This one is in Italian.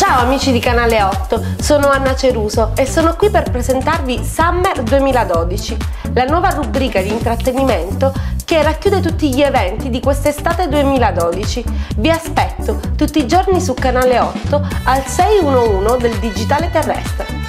Ciao amici di Canale 8, sono Anna Ceruso e sono qui per presentarvi Summer 2012, la nuova rubrica di intrattenimento che racchiude tutti gli eventi di quest'estate 2012. Vi aspetto tutti i giorni su Canale 8 al 611 del Digitale Terrestre.